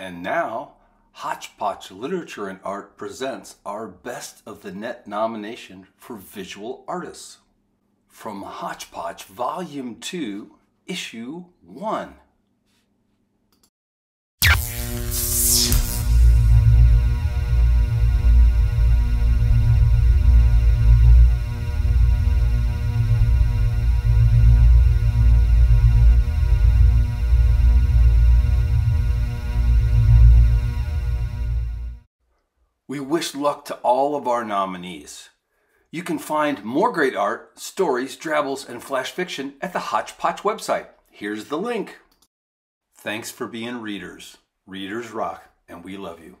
And now, Hotch Potch Literature and Art presents our Best of the Net nomination for visual artists. From Hotch Potch Volume 2, Issue 1. We wish luck to all of our nominees. You can find more great art, stories, drabbles, and flash fiction at the Hotch Potch website. Here's the link. Thanks for being readers. Readers rock, and we love you.